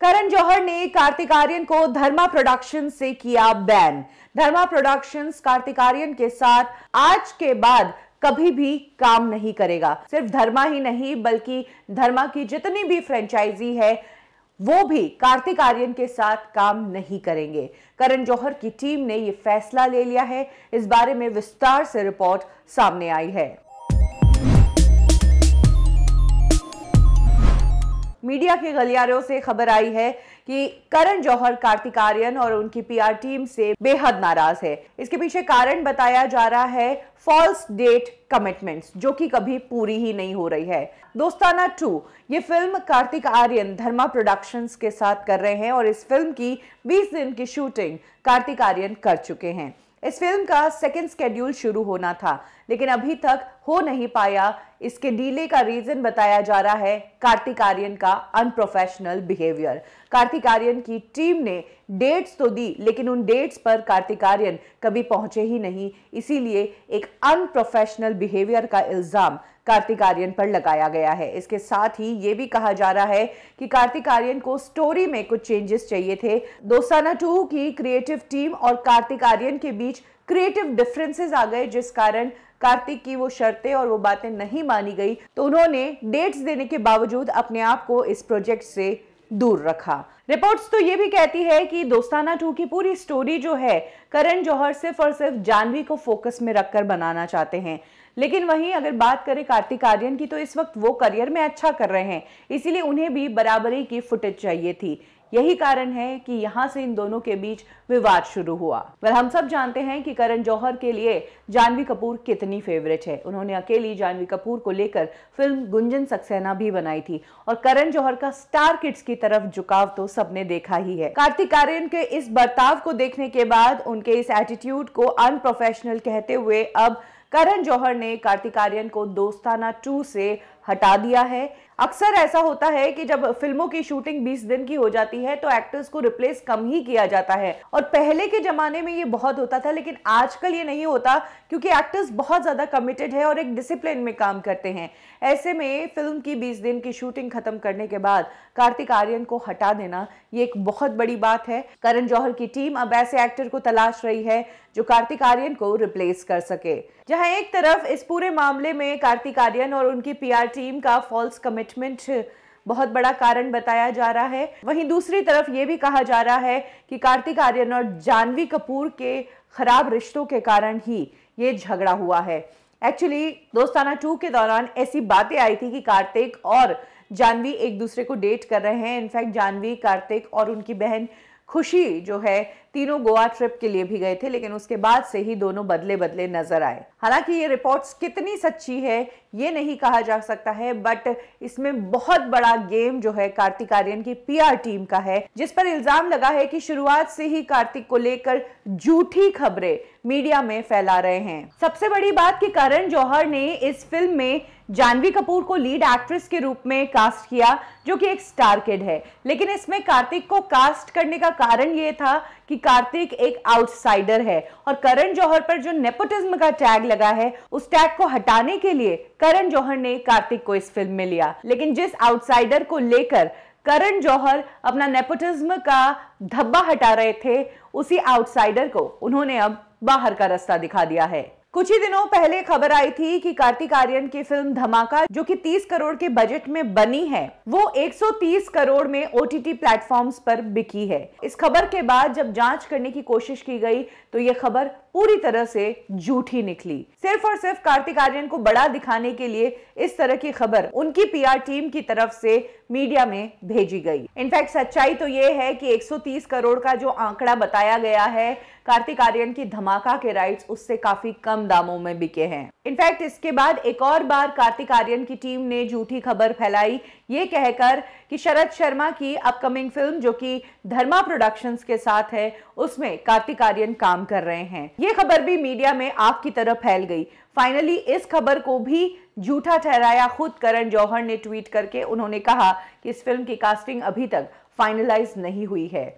करण जौहर ने कार्तिक आर्यन को धर्मा प्रोडक्शन से किया बैन। धर्मा प्रोडक्शंस कार्तिक आर्यन के साथ आज के बाद कभी भी काम नहीं करेगा। सिर्फ़ धर्मा ही नहीं, बल्कि धर्मा की जितनी भी फ्रेंचाइजी है, वो भी कार्तिक आर्यन के साथ काम नहीं करेंगे। करण जौहर की टीम ने ये फैसला ले लिया है। इस बारे में विस्तार से रिपोर्ट सामने आई है। मीडिया के गलियारों से खबर आई है कि करण जौहर कार्तिक आर्यन और उनकी पीआर टीम से बेहद नाराज़ है। इसके पीछे कारण बताया जा रहा है फॉल्स डेट कमिटमेंट्स, जो कि कभी पूरी ही नहीं हो रही है। दोस्ताना टू, ये फ़िल्म कार्तिक आर्यन धर्मा प्रोडक्शंस के साथ कर रहे हैं और इस फ़िल्म की 20 दिन की शूटिंग कार्तिक आर्यन कर चुके हैं। इस फ़िल्म का सेकेंड स्केड्यूल शुरू होना था, लेकिन अभी तक हो नहीं पाया। इसके डीले का रीजन बताया जा रहा है कार्तिक आर्यन का अनप्रोफेशनल बिहेवियर कार्तिक आर्यन की टीम ने डेट्स तो दी, लेकिन उन डेट्स पर कार्तिक आर्यन कभी पहुँचे ही नहीं। इसीलिए एक अनप्रोफेशनल बिहेवियर का इल्ज़ाम कार्तिक आर्यन पर लगाया गया है। इसके साथ ही ये भी कहा जा रहा है कि कार्तिक आर्यन को स्टोरी में कुछ चेंजेस चाहिए थे। दोस्ताना टू की क्रिएटिव टीम और कार्तिक आर्यन के बीच क्रिएटिव डिफरेंसेस आ गए, जिस कारण कार्तिक की वो शर्तें और वो बातें नहीं मानी गई तो उन्होंने डेट्स देने के बावजूद अपने आप को इस प्रोजेक्ट से दूर रखा। रिपोर्ट्स तो ये भी कहती है कि दोस्ताना टू की पूरी स्टोरी जो है, करण जौहर सिर्फ़ और सिर्फ़ जानवी को फोकस में रखकर बनाना चाहते हैं। लेकिन वहीं अगर बात करें कार्तिक आर्यन की तो इस वक्त वो करियर में अच्छा कर रहे हैं। इसीलिए उन्हें भी बराबरी की फुटेज चाहिए थी। यही कारण है कि यहाँ से इन दोनों के बीच विवाद शुरू हुआ। पर हम सब जानते हैं कि करण जौहर के लिए जानवी कपूर कितनी फेवरेट है। उन्होंने अकेली जानवी कपूर को लेकर फ़िल्म गुंजन सक्सेना भी बनाई थी। और करण जौहर का स्टार किड्स की तरफ़ झुकाव तो सबने देखा ही है। कार्तिक आर्यन के इस बर्ताव को देखने के बाद उनके इस एटीट्यूड को अनप्रोफेशनल कहते हुए अब करण जौहर ने कार्तिक आर्यन को दोस्ताना टू से हटा दिया है। अक्सर ऐसा होता है कि जब फ़िल्मों की शूटिंग 20 दिन की हो जाती है तो एक्टर्स को रिप्लेस कम ही किया जाता है। और पहले के जमाने में ये बहुत होता था, लेकिन आजकल ये नहीं होता, क्योंकि एक्टर्स बहुत ज़्यादा कमिटेड है और एक डिसिप्लिन में काम करते हैं। ऐसे में फ़िल्म की 20 दिन की शूटिंग खत्म करने के बाद कार्तिक आर्यन को हटा देना, ये एक बहुत बड़ी बात है। करण जौहर की टीम अब ऐसे एक्टर को तलाश रही है, जो कार्तिक आर्यन को रिप्लेस कर सके। जहाँ एक तरफ़ इस पूरे मामले में कार्तिक आर्यन और उनकी पीआर टीम का फॉल्स कमिटमेंट बहुत बड़ा कारण बताया जा रहा है। वहीं दूसरी तरफ़ ये भी कहा जा रहा है कि कार्तिक आर्यन और जानवी कपूर के खराब रिश्तों के कारण ही ये झगड़ा हुआ है। एक्चुअली दोस्ताना टू के दौरान ऐसी बातें आई थी कि कार्तिक और जानवी एक दूसरे को डेट कर रहे हैं। इनफैक्ट जानवी, कार्तिक और उनकी बहन खुशी जो है, तीनों गोवा ट्रिप के लिए भी गए थे, लेकिन उसके बाद से ही दोनों बदले बदले नज़र आए। हालाँकि ये रिपोर्ट्स कितनी सच्ची है, ये नहीं कहा जा सकता है, बट इसमें बहुत बड़ा गेम जो है, कार्तिक आर्यन की पीआर टीम का है, जिस पर इल्ज़ाम लगा है कि शुरुआत से ही कार्तिक को लेकर झूठी खबरें मीडिया में फैला रहे हैं। सबसे बड़ी बात कि करण जौहर ने इस फ़िल्म में जानवी कपूर को लीड एक्ट्रेस के रूप में कास्ट किया, जो कि एक स्टार किड है। लेकिन इसमें कार्तिक को कास्ट करने का कारण ये था कि कार्तिक एक आउटसाइडर है और करण जौहर पर जो नेपोटिज्म का टैग लगा है, उस टैग को हटाने के लिए करण जौहर ने कार्तिक को इस फ़िल्म में लिया। लेकिन जिस आउटसाइडर को लेकर करण जौहर अपना नेपोटिज्म का धब्बा हटा रहे थे, उसी आउटसाइडर को उन्होंने अब बाहर का रास्ता दिखा दिया है। कुछ ही दिनों पहले खबर आई थी कि कार्तिक आर्यन की फ़िल्म धमाका, जो कि 30 करोड़ के बजट में बनी है, वो 130 करोड़ में ओटीटी प्लेटफॉर्म्स पर बिकी है। इस खबर के बाद जब जाँच करने की कोशिश की गई तो ये खबर पूरी तरह से झूठी निकली। सिर्फ़ और सिर्फ़ कार्तिक आर्यन को बड़ा दिखाने के लिए इस तरह की खबर उनकी पीआर टीम की तरफ़ से मीडिया में भेजी गई। इनफैक्ट सच्चाई तो ये है कि 130 करोड़ का जो आंकड़ा बताया गया है, कार्तिक आर्यन की धमाका के राइट्स उससे काफ़ी कम दामों में बिके हैं। इनफैक्ट इसके बाद एक और बार कार्तिक आर्यन की टीम ने झूठी खबर फैलाई ये कहकर कि शरद शर्मा की अपकमिंग फ़िल्म जो कि धर्मा प्रोडक्शंस के साथ है, उसमें कार्तिक आर्यन काम कर रहे हैं। ये खबर भी मीडिया में आग की तरह फैल गई। फाइनली इस खबर को भी झूठा ठहराया खुद करण जौहर ने ट्वीट करके। उन्होंने कहा कि इस फ़िल्म की कास्टिंग अभी तक फाइनलाइज नहीं हुई है।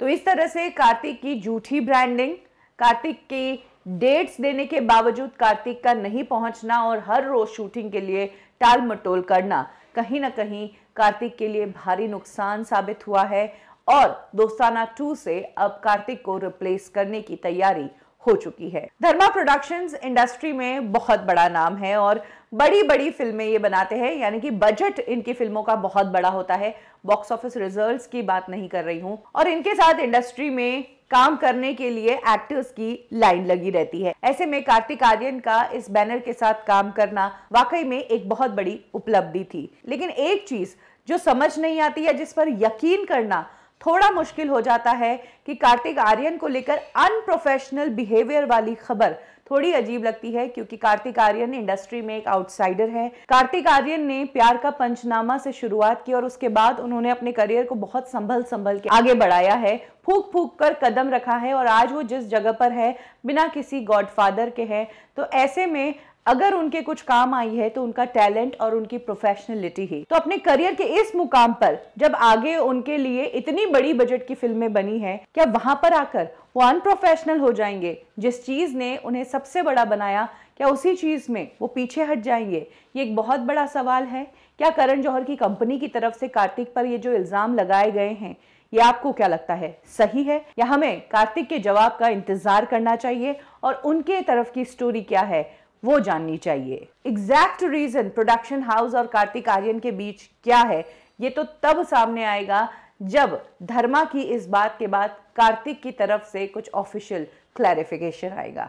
तो इस तरह से कार्तिक की झूठी ब्रांडिंग कार्तिक की डेट्स देने के बावजूद कार्तिक का नहीं पहुँचना और हर रोज शूटिंग के लिए टाल मटोल करना कहीं ना कहीं कार्तिक के लिए भारी नुकसान साबित हुआ है और दोस्ताना टू से अब कार्तिक को रिप्लेस करने की तैयारी हो चुकी है। धर्मा प्रोडक्शंस इंडस्ट्री में बहुत बड़ा नाम है और बड़ी बड़ी फ़िल्में ये बनाते हैं, यानी कि बजट इनकी फ़िल्मों का बहुत बड़ा होता है। बॉक्स ऑफ़िस रिजल्ट्स की बात नहीं कर रही हूँ और इनके साथ इंडस्ट्री में काम करने के लिए एक्टर्स की लाइन लगी रहती है। ऐसे में कार्तिक आर्यन का इस बैनर के साथ काम करना वाकई में एक बहुत बड़ी उपलब्धि थी। लेकिन एक चीज़ जो समझ नहीं आती है जिस पर यकीन करना थोड़ा मुश्किल हो जाता है कि कार्तिक आर्यन को लेकर अनप्रोफेशनल बिहेवियर वाली खबर थोड़ी अजीब लगती है, क्योंकि कार्तिक आर्यन इंडस्ट्री में एक आउटसाइडर है। कार्तिक आर्यन ने प्यार का पंचनामा से शुरुआत की और उसके बाद उन्होंने अपने करियर को बहुत संभल संभल के आगे बढ़ाया है। फूक फूक कर कदम रखा है और आज वो जिस जगह पर है, बिना किसी गॉडफादर के है। तो ऐसे में अगर उनके कुछ काम आई है तो उनका टैलेंट और उनकी प्रोफेशनलिटी ही। तो अपने करियर के इस मुकाम पर, जब आगे उनके लिए इतनी बड़ी बजट की फ़िल्में बनी है, क्या वहाँ पर आकर वो अनप्रोफेशनल हो जाएँगे? जिस चीज़ ने उन्हें सबसे बड़ा बनाया, क्या उसी चीज़ में वो पीछे हट जाएँगे? ये एक बहुत बड़ा सवाल है। क्या करण जौहर की कंपनी की तरफ़ से कार्तिक पर ये जो इल्ज़ाम लगाए गए हैं, ये आपको क्या लगता है? सही है? या हमें कार्तिक के जवाब का इंतज़ार करना चाहिए? और उनके तरफ़ की स्टोरी क्या है? वो जाननी चाहिए। एग्जैक्ट रीजन प्रोडक्शन हाउस और कार्तिक आर्यन के बीच क्या है, ये तो तब सामने आएगा जब धर्मा की इस बात के बाद कार्तिक की तरफ़ से कुछ ऑफिशियल क्लैरिफिकेशन आएगा।